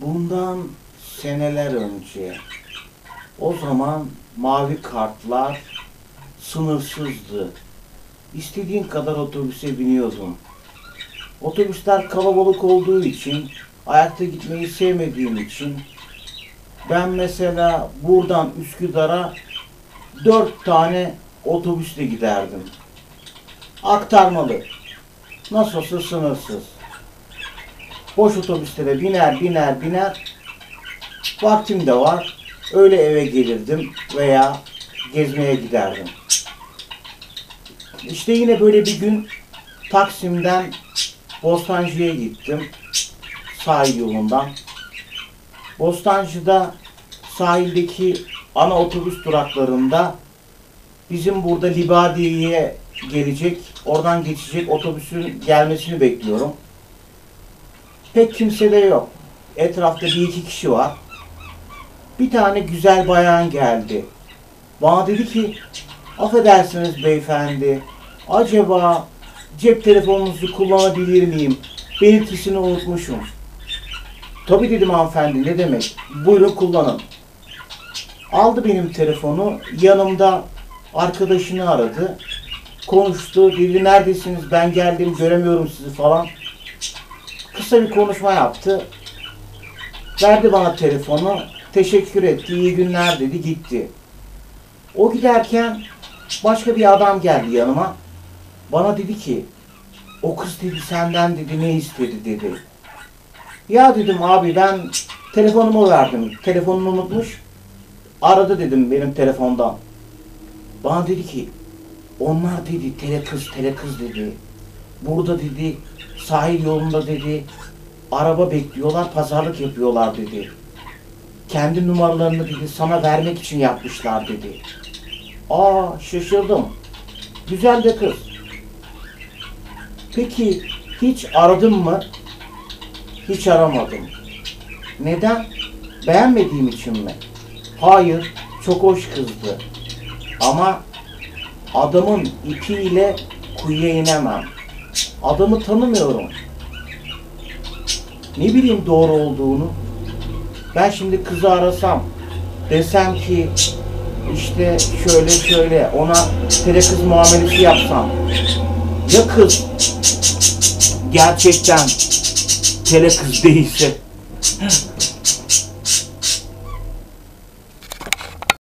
Bundan seneler önce o zaman mavi kartlar sınırsızdı. İstediğin kadar otobüse biniyordun. Otobüsler kalabalık olduğu için, ayakta gitmeyi sevmediğim için ben mesela buradan Üsküdar'a dört tane otobüsle giderdim. Aktarmalı. Nasıl olsa sınırsız. Boş otobüslere biner biner biner. Vaktim de var. Öyle eve gelirdim veya gezmeye giderdim. İşte yine böyle bir gün Taksim'den Bostancı'ya gittim. Sahil yolundan. Bostancı'da sahildeki ana otobüs duraklarında bizim burada Libadiye'ye gelecek, oradan geçecek otobüsün gelmesini bekliyorum. Pek kimse yok. Etrafta bir iki kişi var. Bir tane güzel bayan geldi. Bana dedi ki, affedersiniz beyefendi, acaba cep telefonunuzu kullanabilir miyim? Belirtisini unutmuşum. Tabii dedim hanımefendi ne demek? Buyurun kullanın. Aldı benim telefonu, yanımda arkadaşını aradı. Konuştu, dedi neredesiniz ben geldim göremiyorum sizi falan. Kısa bir konuşma yaptı. Verdi bana telefonu, teşekkür etti, iyi günler dedi, gitti. O giderken başka bir adam geldi yanıma. Bana dedi ki, o kız dedi senden dedi ne istedi dedi. Ya dedim abi ben telefonumu verdim. Telefonunu unutmuş. Aradı dedim benim telefondan. Bana dedi ki onlar dedi tele kız tele kız dedi. Burada dedi sahil yolunda dedi araba bekliyorlar pazarlık yapıyorlar dedi. Kendi numaralarını dedi sana vermek için yapmışlar dedi. Aa şaşırdım. Güzel de kız. Peki hiç aradın mı? Hiç aramadım. Neden? Beğenmediğim için mi? Hayır, çok hoş kızdı. Ama adamın ipiyle kuyuya inemem. Adamı tanımıyorum. Ne bileyim doğru olduğunu. Ben şimdi kızı arasam, desem ki işte şöyle şöyle ona tele kız muamelesi yapsam. Ya kız gerçekten tele kız değilse